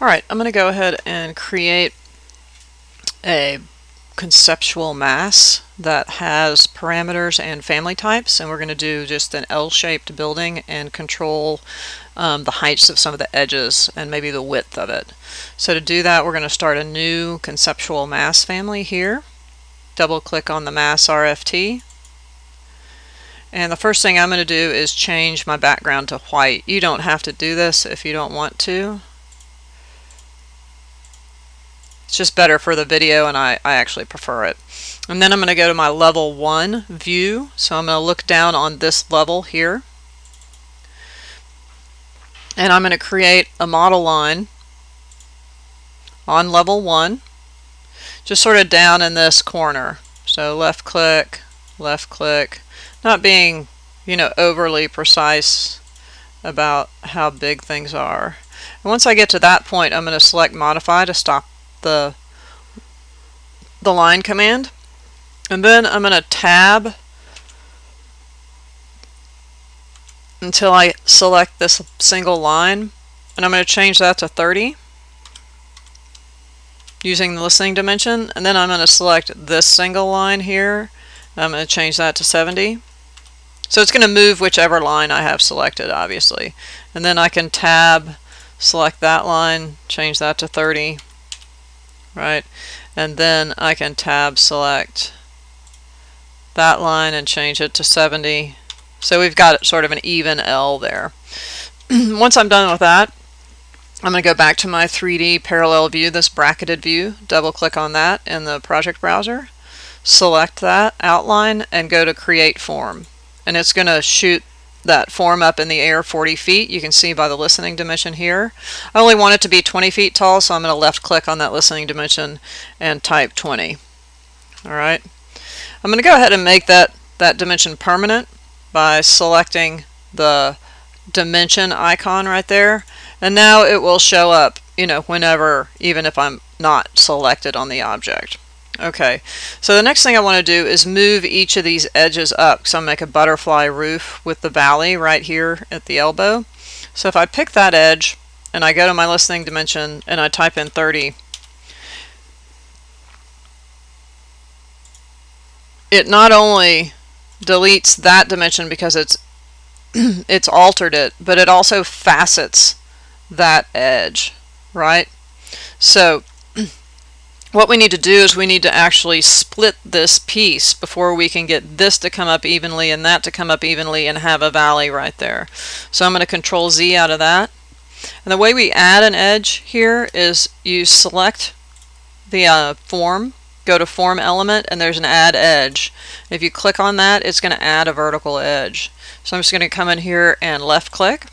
Alright, I'm going to go ahead and create a conceptual mass that has parameters and family types and we're going to do just an L-shaped building and control um, the heights of some of the edges and maybe the width of it. So to do that we're going to start a new conceptual mass family here. Double click on the mass RFT and the first thing I'm going to do is change my background to white. You don't have to do this if you don't want to. It's just better for the video and I, I actually prefer it. And then I'm going to go to my level 1 view. So I'm going to look down on this level here. And I'm going to create a model line on level 1 just sort of down in this corner. So left click, left click, not being you know overly precise about how big things are. And once I get to that point I'm going to select modify to stop the, the line command. And then I'm going to tab until I select this single line. And I'm going to change that to 30 using the listening dimension. And then I'm going to select this single line here. I'm going to change that to 70. So it's going to move whichever line I have selected, obviously. And then I can tab, select that line, change that to 30 right? And then I can tab select that line and change it to 70. So we've got sort of an even L there. Once I'm done with that, I'm going to go back to my 3D parallel view, this bracketed view, double click on that in the project browser, select that outline and go to create form. And it's going to shoot that form up in the air 40 feet. You can see by the listening dimension here. I only want it to be 20 feet tall, so I'm going to left click on that listening dimension and type 20. Alright. I'm going to go ahead and make that, that dimension permanent by selecting the dimension icon right there. And now it will show up, you know, whenever, even if I'm not selected on the object. Okay, so the next thing I want to do is move each of these edges up. So I'll make a butterfly roof with the valley right here at the elbow. So if I pick that edge and I go to my listening dimension and I type in 30, it not only deletes that dimension because it's it's altered it, but it also facets that edge, right? So what we need to do is we need to actually split this piece before we can get this to come up evenly and that to come up evenly and have a valley right there. So I'm going to control Z out of that. And the way we add an edge here is you select the uh, form, go to form element and there's an add edge. If you click on that it's going to add a vertical edge. So I'm just going to come in here and left click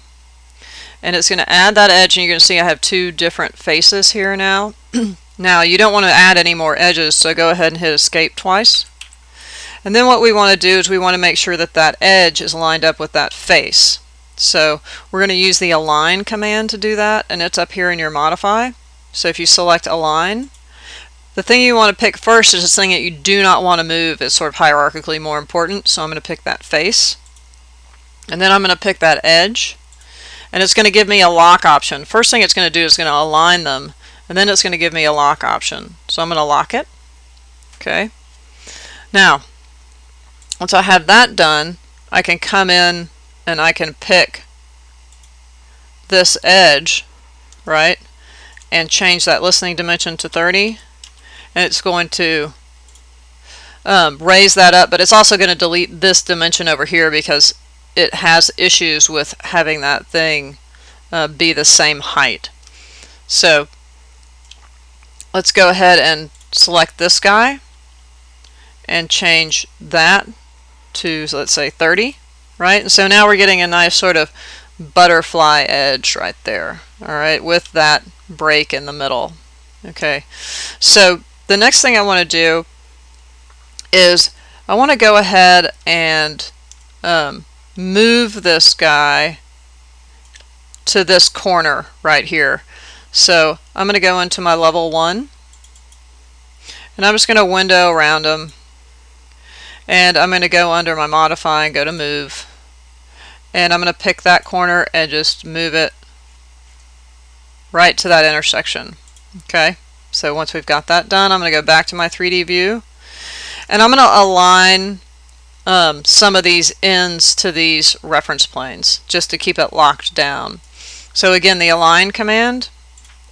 and it's going to add that edge and you're going to see I have two different faces here now. Now you don't want to add any more edges so go ahead and hit escape twice. And then what we want to do is we want to make sure that that edge is lined up with that face. So we're going to use the align command to do that and it's up here in your modify. So if you select align, the thing you want to pick first is the thing that you do not want to move. It's sort of hierarchically more important. So I'm going to pick that face. And then I'm going to pick that edge. And it's going to give me a lock option. First thing it's going to do is going to align them and then it's going to give me a lock option. So I'm going to lock it. Okay. Now, once I have that done, I can come in and I can pick this edge, right, and change that listening dimension to 30. And it's going to um, raise that up, but it's also going to delete this dimension over here because it has issues with having that thing uh, be the same height. So let's go ahead and select this guy and change that to let's say 30 right and so now we're getting a nice sort of butterfly edge right there all right with that break in the middle okay so the next thing I want to do is I want to go ahead and um, move this guy to this corner right here. So I'm going to go into my level 1 and I'm just going to window around them and I'm going to go under my modify and go to move. And I'm going to pick that corner and just move it right to that intersection. Okay, so once we've got that done, I'm going to go back to my 3D view. And I'm going to align um, some of these ends to these reference planes just to keep it locked down. So again, the align command,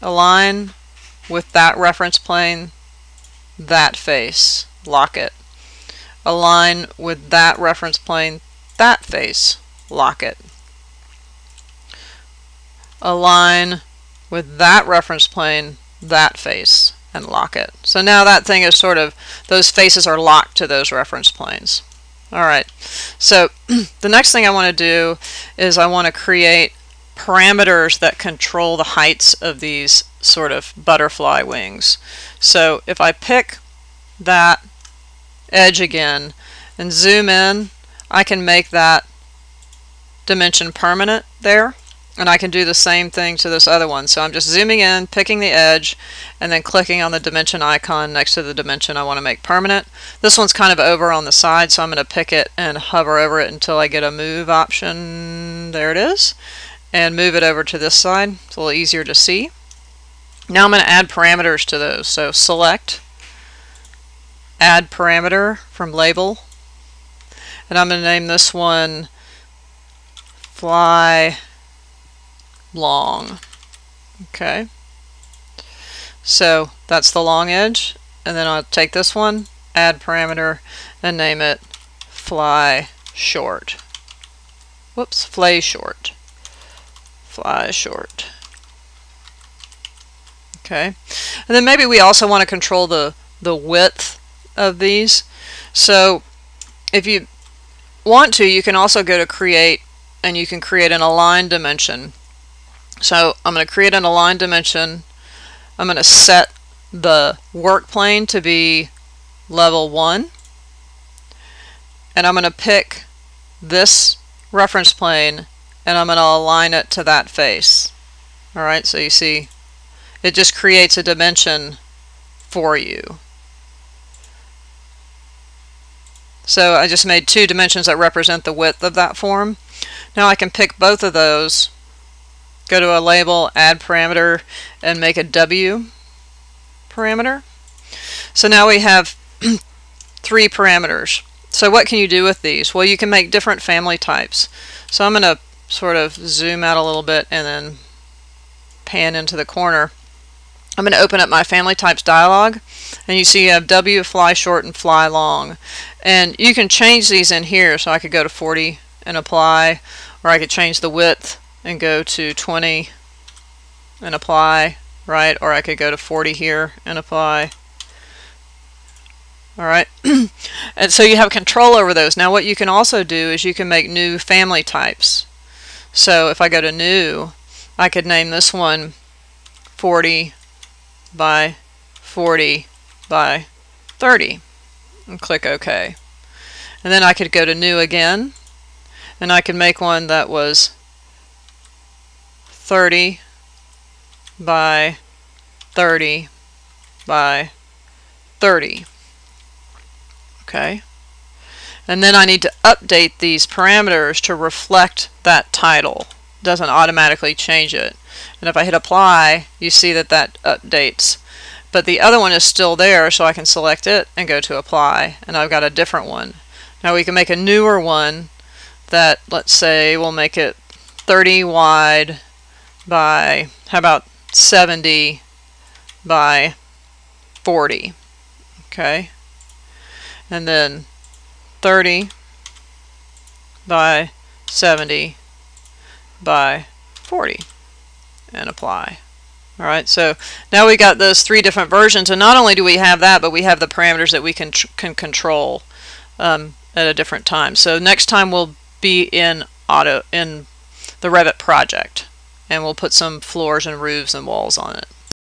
align with that reference plane, that face, lock it. Align with that reference plane, that face, lock it. Align with that reference plane, that face, and lock it. So now that thing is sort of, those faces are locked to those reference planes. Alright, so the next thing I want to do is I want to create parameters that control the heights of these sort of butterfly wings. So if I pick that edge again and zoom in, I can make that dimension permanent there and I can do the same thing to this other one. So I'm just zooming in, picking the edge, and then clicking on the dimension icon next to the dimension I want to make permanent. This one's kind of over on the side, so I'm going to pick it and hover over it until I get a move option. There it is. And move it over to this side. It's a little easier to see. Now I'm going to add parameters to those. So select, add parameter from label, and I'm going to name this one fly long. Okay. So that's the long edge. And then I'll take this one, add parameter, and name it fly short. Whoops, flay short. Fly short. Okay. And then maybe we also want to control the, the width of these. So if you want to, you can also go to create and you can create an align dimension. So I'm going to create an align dimension. I'm going to set the work plane to be level 1. And I'm going to pick this reference plane and I'm going to align it to that face. Alright, so you see it just creates a dimension for you. So I just made two dimensions that represent the width of that form. Now I can pick both of those go to a label, add parameter, and make a W parameter. So now we have three parameters. So what can you do with these? Well, you can make different family types. So I'm going to sort of zoom out a little bit and then pan into the corner. I'm going to open up my family types dialog and you see you have W, fly short, and fly long. And you can change these in here so I could go to 40 and apply or I could change the width and go to 20 and apply, right? Or I could go to 40 here and apply. All right, and so you have control over those. Now what you can also do is you can make new family types. So if I go to new, I could name this one 40 by 40 by 30 and click OK. And then I could go to new again and I could make one that was 30 by 30 by 30. Okay. And then I need to update these parameters to reflect that title. It doesn't automatically change it. And if I hit apply, you see that that updates. But the other one is still there, so I can select it and go to apply. And I've got a different one. Now we can make a newer one that, let's say, we'll make it 30 wide by, how about 70 by 40, okay? And then 30 by 70 by 40 and apply. Alright, so now we got those three different versions, and not only do we have that, but we have the parameters that we can, can control um, at a different time. So next time we'll be in auto in the Revit project and we'll put some floors and roofs and walls on it.